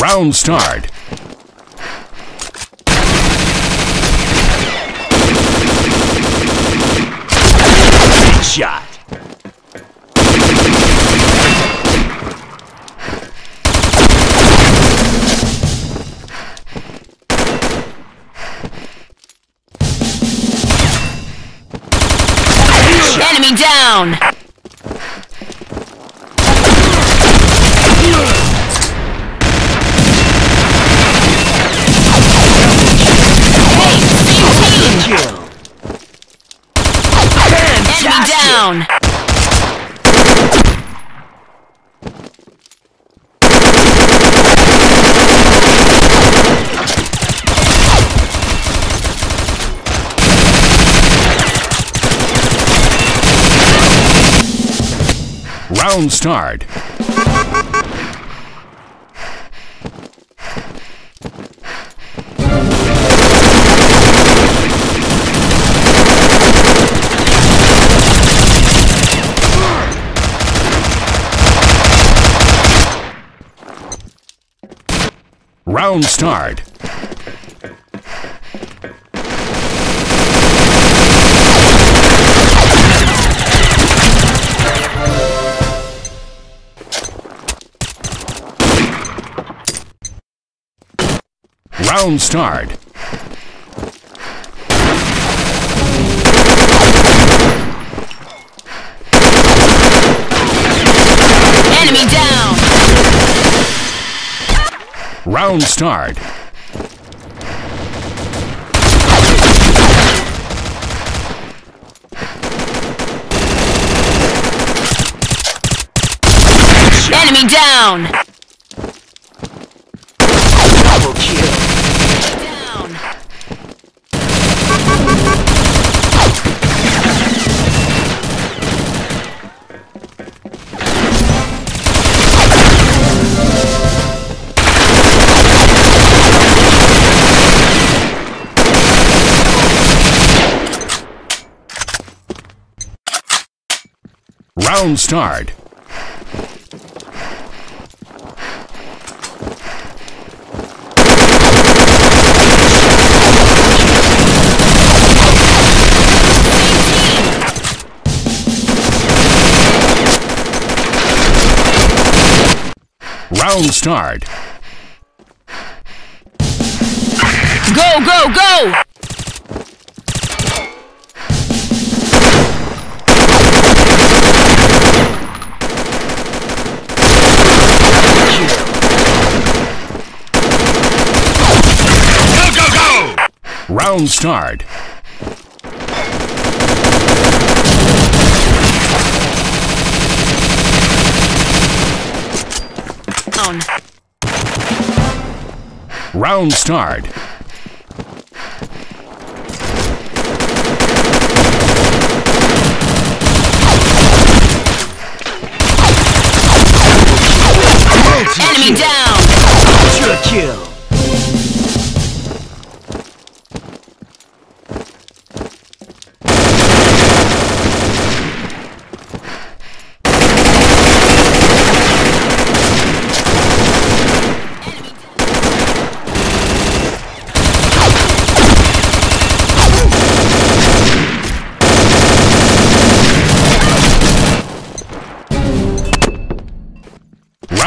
Round start. Shot. Enemy down! Hey, same team! Kill. Enemy down! Round start. Round start. Round start. Enemy down! Round start. Enemy down! Round start. Round start. Go, go, go! Round start. Down! Round start. Enemy down!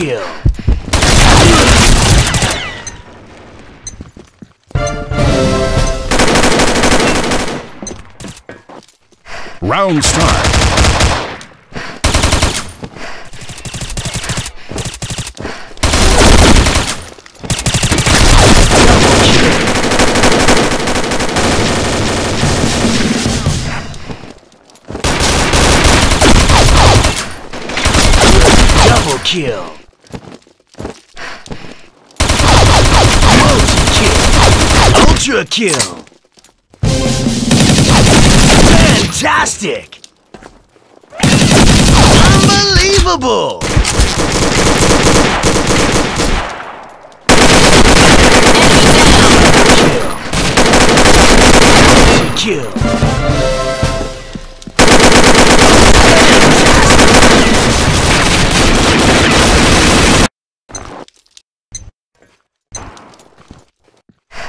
Kill. Round start. Double kill. Ultra kill. Fantastic. Unbelievable. Kill. Multi-kill.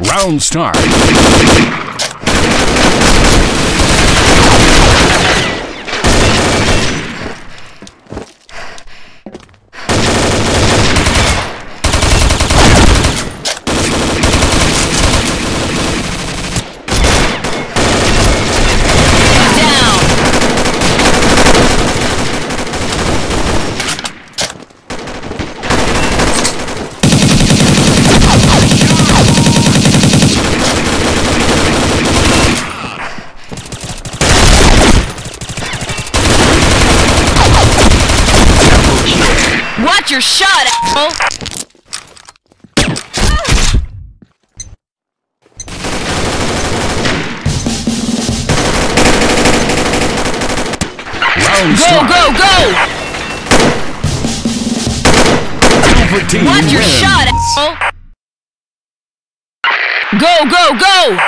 Round start. Down. Watch your shot, asshole. Go, go, go. Alpha team Watch your wins. shot, asshole. Go, go, go.